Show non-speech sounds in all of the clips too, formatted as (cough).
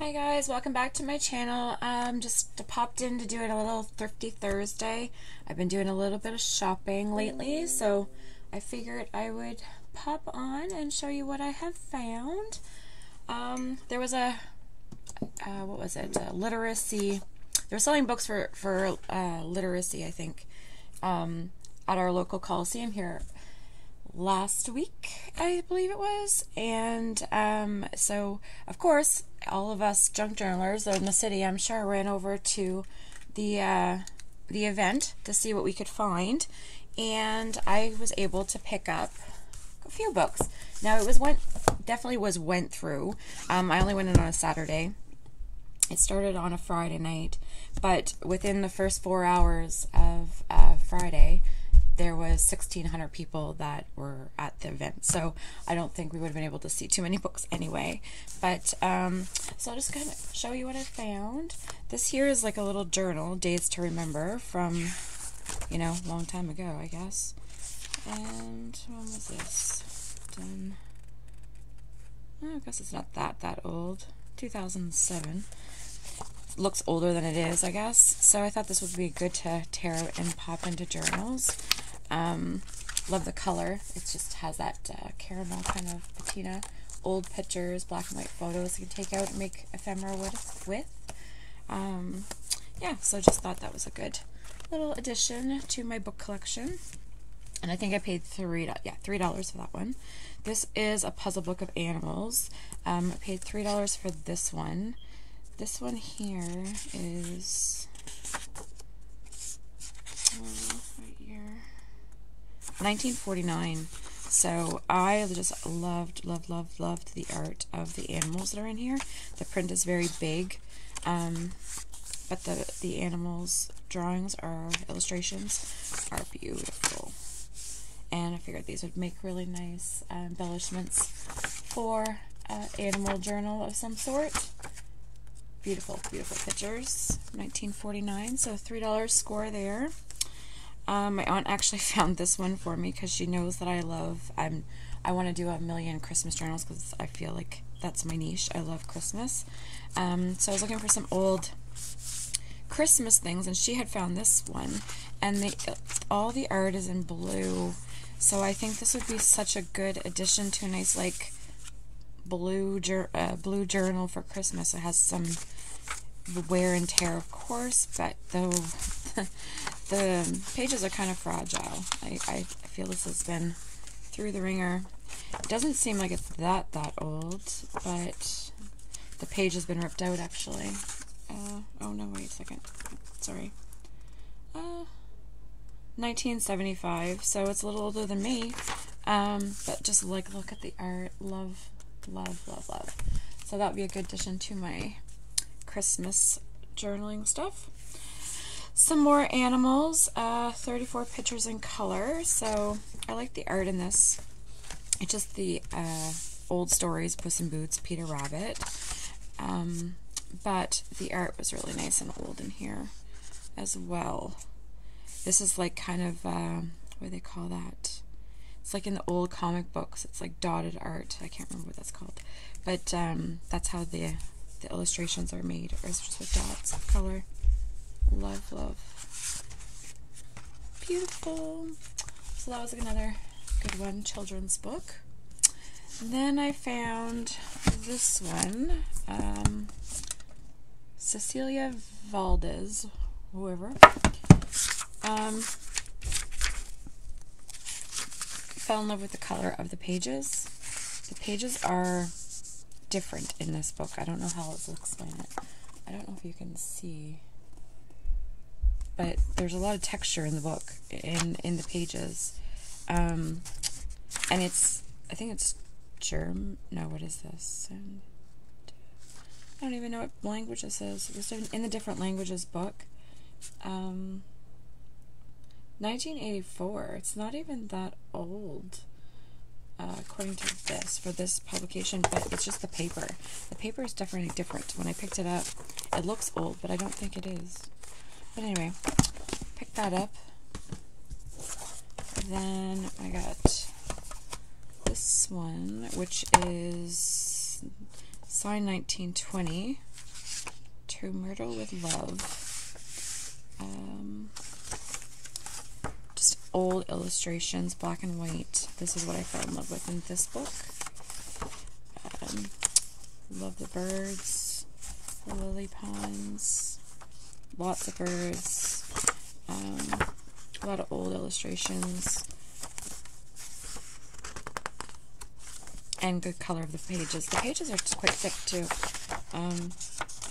Hi guys, welcome back to my channel. Um, just popped in to do it a little Thrifty Thursday. I've been doing a little bit of shopping lately, so I figured I would pop on and show you what I have found. Um, there was a, uh, what was it, a literacy, they were selling books for, for uh, literacy, I think, um, at our local Coliseum here last week, I believe it was. And um, so, of course, all of us junk journalers in the city, I'm sure, ran over to the uh, the event to see what we could find, and I was able to pick up a few books. Now it was went definitely was went through. Um, I only went in on a Saturday. It started on a Friday night, but within the first four hours of uh, Friday, there was 1600 people that were at the event. So i don't think we would have been able to see too many (laughs) books anyway. But um, so i'll just kind of show you what i found. This here is like a little journal days to remember from you know long time ago i guess. And when was this? Done. Oh, i guess it's not that that old. 2007 looks older than it is, I guess. So I thought this would be good to tear and pop into journals. Um, love the color. It just has that uh, caramel kind of patina. Old pictures, black and white photos you can take out and make ephemera with. with. Um, yeah, so I just thought that was a good little addition to my book collection. And I think I paid three, yeah, three dollars for that one. This is a puzzle book of animals. Um, I paid three dollars for this one. This one here is uh, right here, 1949. So I just loved, loved, loved, loved the art of the animals that are in here. The print is very big, um, but the the animals drawings are illustrations are beautiful. And I figured these would make really nice uh, embellishments for an animal journal of some sort. Beautiful, beautiful pictures. 1949, so $3 score there. Um, my aunt actually (laughs) found this one for me because she knows that I love, I'm, I want to do a million Christmas journals because I feel like that's my niche. I love Christmas. Um, so I was looking for some old Christmas things, and she had found this one, and they, all the art is in blue. So I think this would be such a good addition to a nice, like, blue uh, blue journal for Christmas. It has some wear and tear, of course, but though (laughs) the pages are kind of fragile. I, I feel this has been through the ringer. It doesn't seem like it's that that old, but the page has been ripped out actually. Uh, oh no, wait a second. Sorry. Uh, 1975, so it's a little older than me. Um, but just like look at the art. Love love, love, love. So that would be a good addition to my Christmas journaling stuff. Some more animals, uh, 34 pictures in color. So I like the art in this. It's just the uh, old stories, Puss in Boots, Peter Rabbit. Um, but the art was really nice and old in here as well. This is like kind of, uh, what do they call that? It's like in the old comic books. It's like dotted art. I can't remember what that's called, but um, that's how the the illustrations are made, or just with dots of color. Love, love. Beautiful. So that was another good one, children's book. Then I found this one, um, Cecilia Valdés, whoever. Um, fell in love with the color of the pages. The pages are different in this book. I don't know how else to explain it. I don't know if you can see. But there's a lot of texture in the book, in, in the pages. Um, and it's, I think it's Germ. No, what is this? I don't even know what language this is. It's in the different languages book. Um, 1984. It's not even that old, uh, according to this, for this publication, but it's just the paper. The paper is definitely different. When I picked it up, it looks old, but I don't think it is. But anyway, pick that up. Then I got this one, which is signed 1920. To Myrtle with Love. Um, just old illustrations, black and white. This is what I fell in love with in this book. Um, love the birds, the lily ponds, lots of birds, um, a lot of old illustrations. and good color of the pages. The pages are just quite thick too. Um,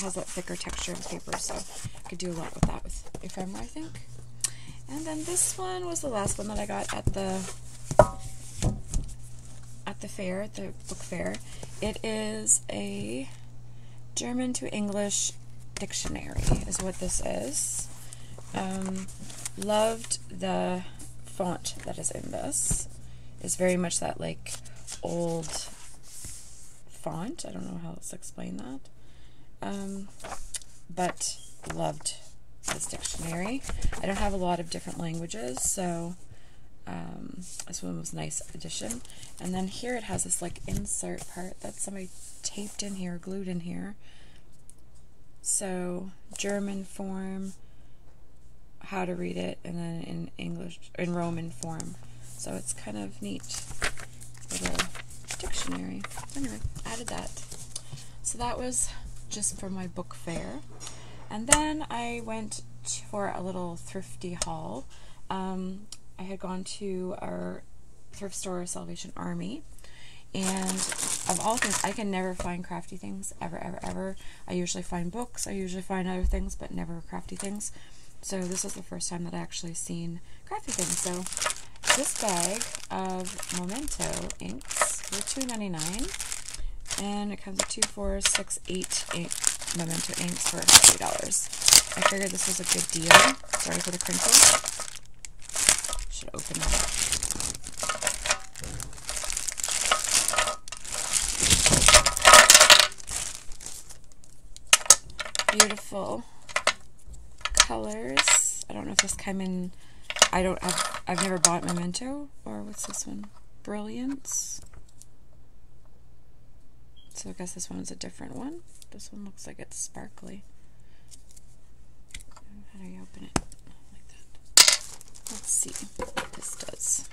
has that thicker texture of paper, so I could do a lot with that with ephemera, I think. And then this one was the last one that I got at the at the fair, at the book fair. It is a German to English dictionary, is what this is. Um, loved the font that is in this. It's very much that like old font. I don't know how else to explain that. Um, but loved this dictionary. I don't have a lot of different languages, so um, this one was a nice addition. And then here it has this like insert part that somebody taped in here, glued in here. So German form, how to read it, and then in English, in Roman form. So it's kind of neat little dictionary. Anyway, added that. So that was just for my book fair. And then I went for a little thrifty haul. Um, I had gone to our thrift store, Salvation Army, and of all things, I can never find crafty things, ever, ever, ever. I usually find books, I usually find other things, but never crafty things. So this is the first time that I actually seen crafty things. So this bag of Memento inks for $2.99, and it comes with two, four, six, eight ink, Memento inks for $3. I figured this was a good deal. Sorry for the crinkles. Should open it Beautiful colors. I don't know if this came in I don't have, I've never bought Memento, or what's this one? Brilliance. So I guess this one is a different one. This one looks like it's sparkly. How do you open it? Like that. Let's see what this does.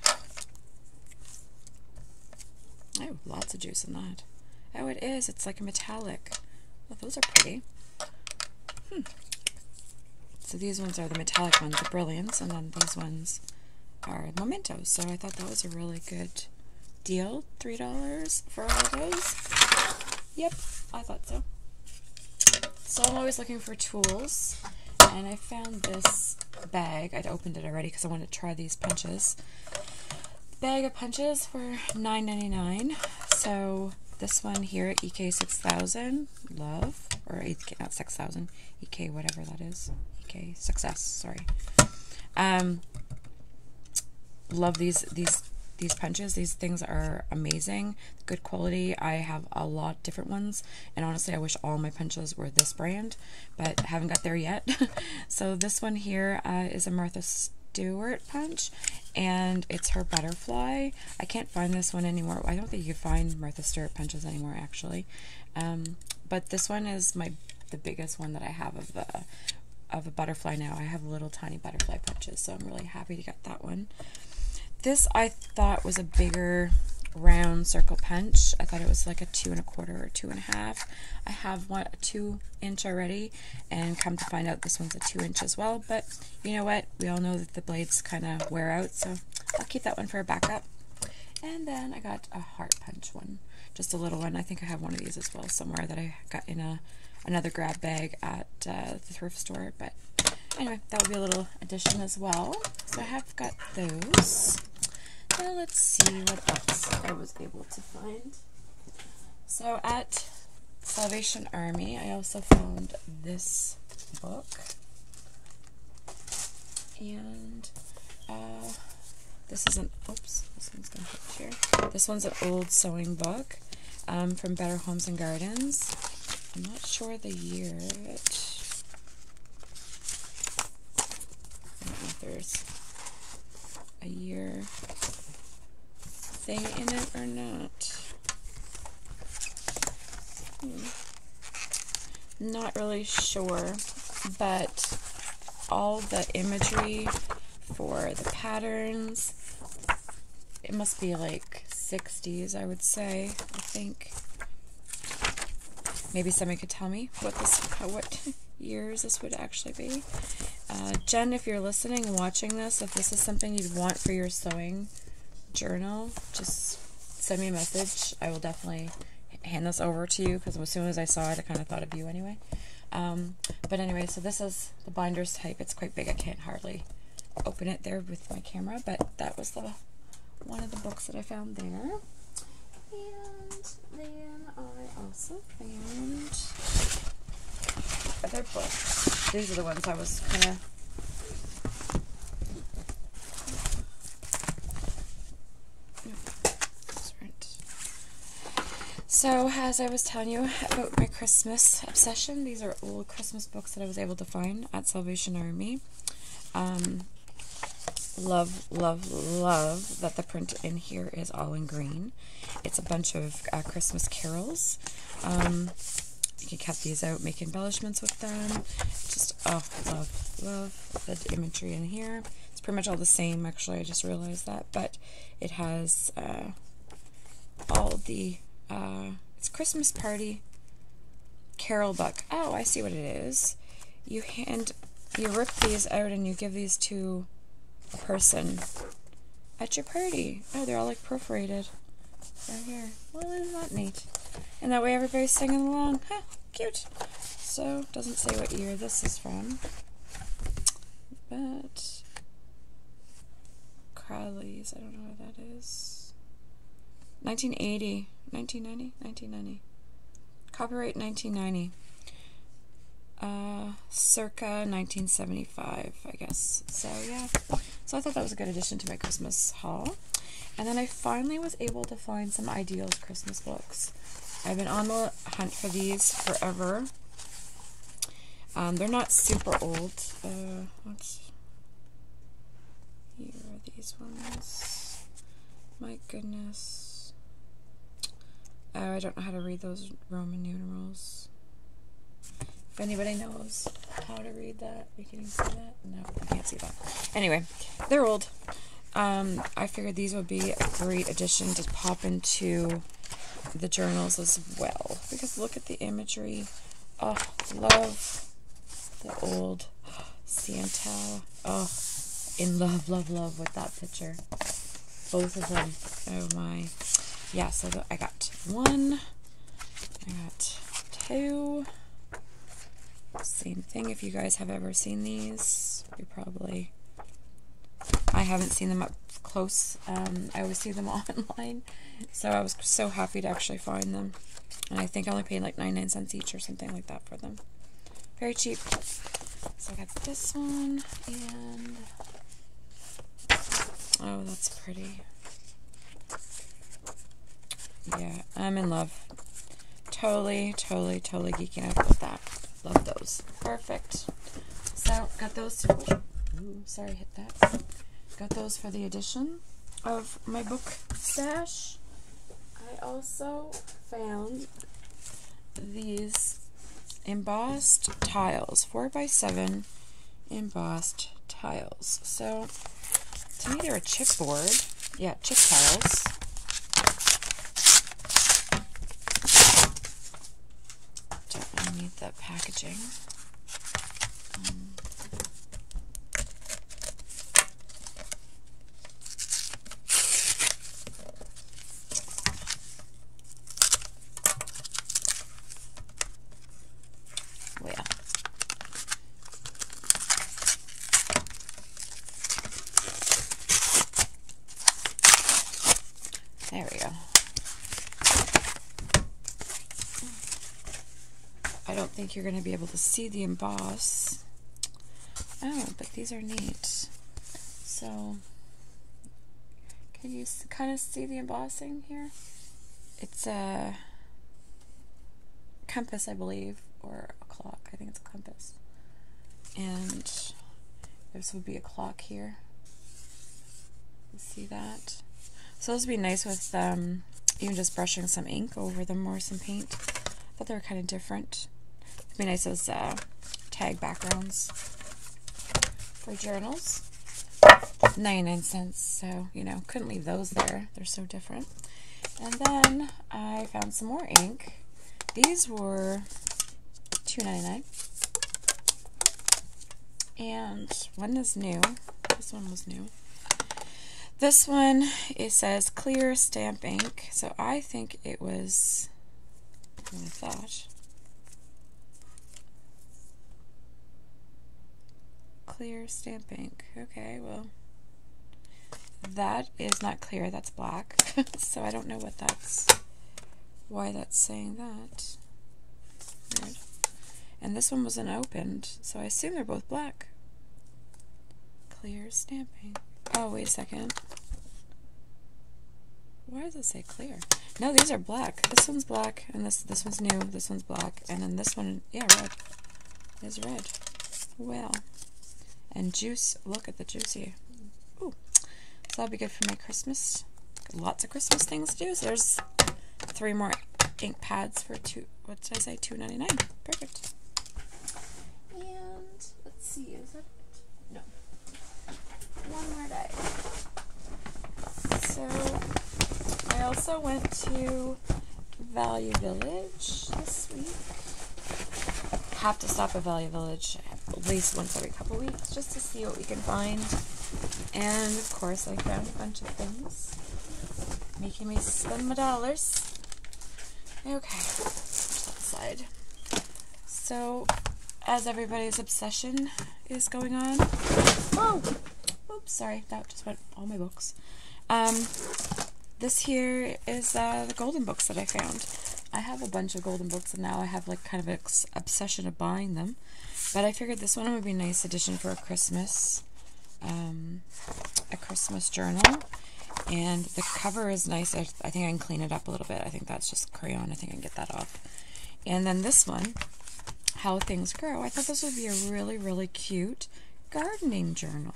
Oh, lots of juice in that. Oh, it is. It's like a metallic. Those are pretty. Hmm. So these ones are the metallic ones, the Brilliance, and then these ones are Mementos. So I thought that was a really good deal. $3 for all of those. Yep, I thought so. So I'm always looking for tools. And I found this bag. I'd opened it already because I wanted to try these punches. Bag of punches for $9.99. So this one here, EK6000, love, or EK, not 6000, EK whatever that is. EK, success. Sorry. Um, love these these these punches. These things are amazing. Good quality. I have a lot different ones, and honestly, I wish all my punches were this brand, but haven't got there yet. (laughs) so this one here uh, is a Martha Stewart punch, and it's her butterfly. I can't find this one anymore. I don't think you can find Martha Stewart punches anymore, actually. Um, but this one is my the biggest one that I have of the of a butterfly now. I have little tiny butterfly punches, so I'm really happy to get that one. This I thought was a bigger round circle punch. I thought it was like a two and a quarter or two and a half. I have one a two inch already, and come to find out this one's a two inch as well. But you know what? We all know that the blades kind of wear out, so I'll keep that one for a backup. And then I got a heart punch one, just a little one. I think I have one of these as well somewhere that I got in a another grab bag at uh, the thrift store. But anyway, that would be a little addition as well. So I have got those. Now let's see what else I was able to find. So at Salvation Army, I also found this book. And uh, this is an, oops, this one's going to hit here. This one's an old sewing book um, from Better Homes and Gardens. I'm not sure the year it. I don't know if there's a year thing in it or not. Hmm. not really sure, but all the imagery for the patterns, it must be like 60s, I would say, I think. Maybe somebody could tell me what this, what (laughs) years this would actually be. Uh, Jen, if you're listening and watching this, if this is something you'd want for your sewing journal, just send me a message. I will definitely hand this over to you because as soon as I saw it, I kind of thought of you anyway. Um, but anyway, so this is the binder's type. It's quite big. I can't hardly open it there with my camera, but that was the one of the books that I found there. And then I also found other books. These are the ones I was kind of So, as I was telling you about my Christmas obsession, these are old Christmas books that I was able to find at Salvation Army. Um, love, love, love that the print in here is all in green. It's a bunch of uh, Christmas carols. Um, you can cut these out, make embellishments with them. Just, oh, love, love the imagery in here. It's pretty much all the same, actually, I just realized that. But it has uh, all the uh, it's Christmas party carol book. Oh, I see what it is. You hand, you rip these out and you give these to a person at your party. Oh, they're all like perforated right here. Well, isn't that neat? And that way everybody's singing along. Huh, cute. So, doesn't say what year this is from. But, Crowley's, I don't know what that is. 1980. 1990? 1990. Copyright 1990. Uh, circa 1975, I guess. So, yeah. So I thought that was a good addition to my Christmas haul. And then I finally was able to find some Ideals Christmas books. I've been on the hunt for these forever. Um, they're not super old. Uh. Here are these ones. My goodness. Oh, I don't know how to read those Roman numerals. If anybody knows how to read that, we can see that. No, I can't see that. Anyway, they're old. Um, I figured these would be a great addition to pop into the journals as well. Because look at the imagery. Oh, love the old Santa. Oh, in love, love, love with that picture. Both of them. Oh my yeah, so I got one, I got two. Same thing. If you guys have ever seen these, you probably. I haven't seen them up close. Um, I always see them (laughs) online, so I was so happy to actually find them. And I think I only paid like 99 cents each or something like that for them. Very cheap. So I got this one, and oh, that's pretty. Yeah, I'm in love. Totally, totally, totally geeking out with that. Love those. Perfect. So, got those. Ooh, sorry, hit that. Got those for the addition of my book stash. I also found these embossed tiles, 4x7 embossed tiles. So, to me, they're a chipboard. Yeah, chip tiles. The packaging. Um, well. There we go. I don't think you're going to be able to see the emboss. Oh, but these are neat. So, can you kind of see the embossing here? It's a compass, I believe, or a clock. I think it's a compass. And this would be a clock here. You see that? So this would be nice with um, even just brushing some ink over them or some paint. I thought they were kind of different. It'd be nice as uh, tag backgrounds for journals. 99 cents, so, you know, couldn't leave those there. They're so different. And then I found some more ink. These were $2.99. And one is new. This one was new. This one, it says clear stamp ink. So I think it was, I thought, clear stamp ink. Okay, well, that is not clear. That's black. (laughs) so I don't know what that's, why that's saying that. Weird. And this one wasn't opened, so I assume they're both black. Clear stamping. Oh, wait a second. Why does it say clear? No, these are black. This one's black, and this this one's new. This one's black, and then this one, yeah, red. Is red. Well, and juice. Look at the juicy. Ooh, so that'll be good for my Christmas. Lots of Christmas things to do. So there's three more ink pads for two. What did I say? Two ninety nine. Perfect. And let's see. Is that no? One more day. So I also went to Value Village this week. Have to stop at Value Village at least once every couple weeks just to see what we can find. And of course, I found a bunch of things making me spend my dollars. Okay, side. So, as everybody's obsession is going on. Oh, oops, sorry, that just went all my books. Um, this here is uh, the golden books that I found. I have a bunch of golden books and now I have like kind of an obsession of buying them. But I figured this one would be a nice addition for a Christmas, um, a Christmas journal. And the cover is nice. I, I think I can clean it up a little bit. I think that's just crayon. I think I can get that off. And then this one, How Things Grow. I thought this would be a really, really cute gardening journal.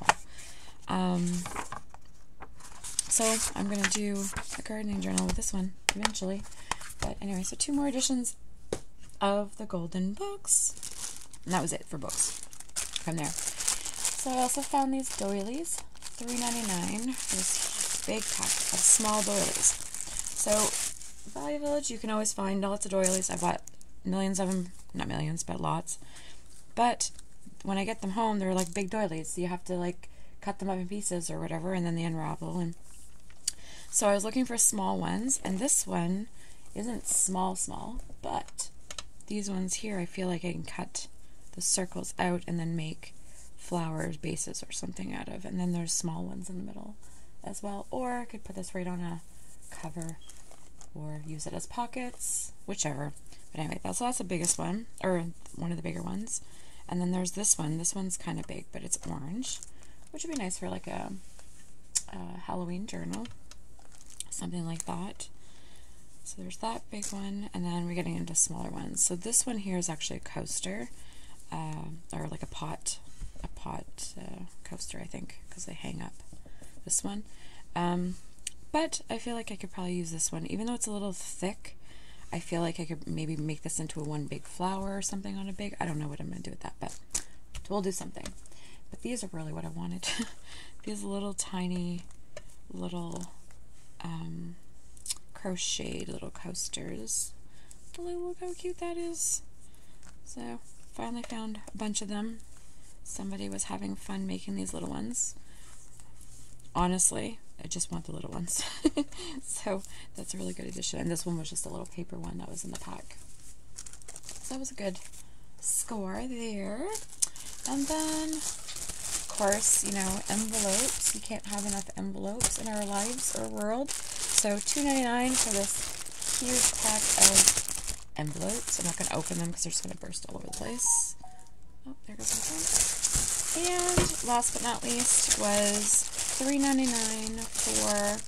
Um, so I'm going to do a gardening journal with this one eventually. But anyway, so two more editions of the Golden Books. And that was it for books from there. So I also found these doilies, $3.99 this big pack of small doilies. So Value Village, you can always find lots of doilies. I bought millions of them, not millions, but lots. But when I get them home, they're like big doilies. So you have to like cut them up in pieces or whatever, and then they unravel. And so I was looking for small ones, and this one isn't small, small, but these ones here, I feel like I can cut the circles out and then make flowers, bases, or something out of. And then there's small ones in the middle as well. Or I could put this right on a cover or use it as pockets, whichever. But anyway, that's, that's the biggest one, or one of the bigger ones. And then there's this one. This one's kind of big, but it's orange, which would be nice for like a, a Halloween journal something like that. So there's that big one, and then we're getting into smaller ones. So this one here is actually a coaster, uh, or like a pot, a pot uh, coaster, I think, because they hang up. This one, um, but I feel like I could probably use this one, even though it's a little thick. I feel like I could maybe make this into a one big flower or something on a big. I don't know what I'm gonna do with that, but we'll do something. But these are really what I wanted. (laughs) these little tiny, little um, crocheted little coasters. Look how cute that is. So, finally found a bunch of them. Somebody was having fun making these little ones. Honestly, I just want the little ones. (laughs) so, that's a really good addition. And this one was just a little paper one that was in the pack. So, that was a good score there. And then, of course, you know, envelopes. You can't have enough envelopes in our lives or world. So $2.99 for this huge pack of envelopes. I'm not going to open them because they're just going to burst all over the place. Oh, there goes my. And last but not least was $3.99 for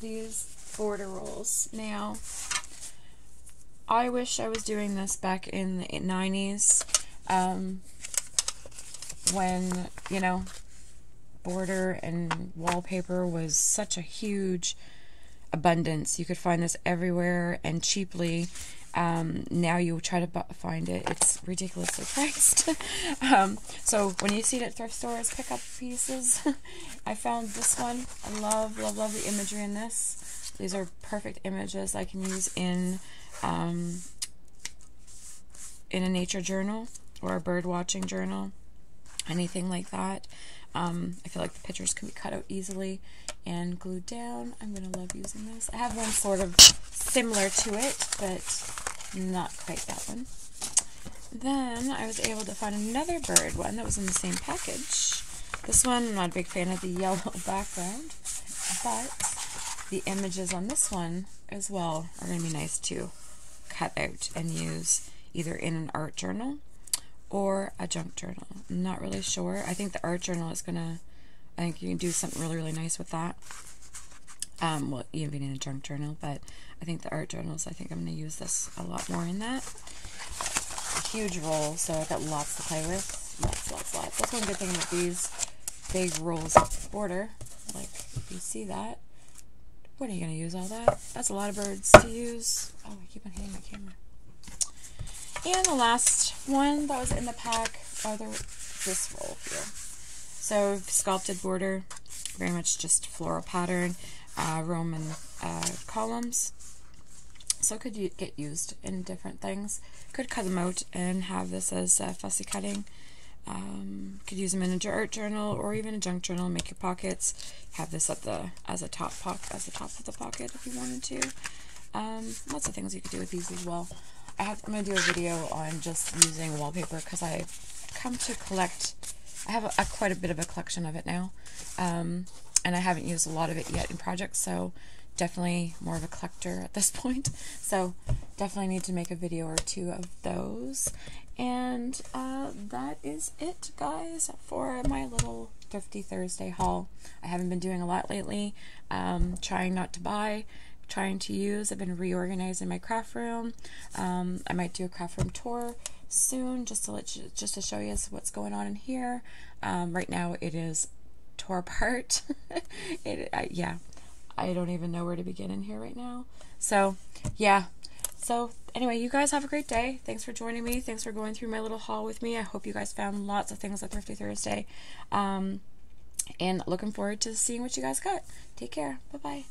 these border rolls. Now, I wish I was doing this back in the 90s um, when, you know, border and wallpaper was such a huge abundance. You could find this everywhere and cheaply. Um, now you try to find it, it's ridiculously (laughs) priced. um, so when you see it at thrift stores, pick up pieces. (laughs) I found this one. I love, love, love the imagery in this. These are perfect images I can use in um, in a nature journal or a bird watching journal, anything like that. Um, I feel like the pictures can be cut out easily and glued down. I'm going to love using this. I have one sort of similar to it, but not quite that one. Then I was able to find another bird one that was in the same package. This one, I'm not a big fan of the (laughs) yellow background, but the images on this one as well are going to be nice to cut out and use either in an art journal or a junk journal. I'm not really sure. I think the art journal is going to, I think you can do something really, really nice with that. Um, well, even in a junk journal, but I think the art journals, I think I'm going to use this a lot more in that. Huge roll, so I've got lots to play with. Lots, lots, lots. That's one good thing with these big rolls of border. Like, if you see that, what are you going to use all that? That's a lot of birds to use. Oh, I keep on hitting my camera. And the last one that was in the pack are the, this roll here. So sculpted border, very much just floral pattern, uh, Roman uh, columns. So could you get used in different things. Could cut them out and have this as uh, fussy cutting. Um, could use them in a art journal or even a junk journal. Make your pockets. Have this at the as a top pocket as the top of the pocket if you wanted to. Um, lots of things you could do with these as well. I have, I'm going to do a video on just using wallpaper because I've come to collect, I have a, a, quite a bit of a collection of it now, um, and I haven't used a lot of it yet in projects, so definitely more of a collector at this (laughs) point, so definitely need to make a video or two of those, and uh, that is it, guys, for my little Thrifty Thursday haul. I haven't been doing a lot lately, um, trying not to buy, trying to use. I've been reorganizing my craft room. Um, I might do a craft room tour soon just to let you, just to show you what's going on in here. Um, right now it is tore apart. (laughs) it I, yeah, I don't even know where to begin in here right now. So yeah. So anyway, you guys have a great day. Thanks for joining me. Thanks for going through my little haul with me. I hope you guys found lots of things at Thrifty Thursday. Um, and looking forward to seeing what you guys got. Take care. Bye bye.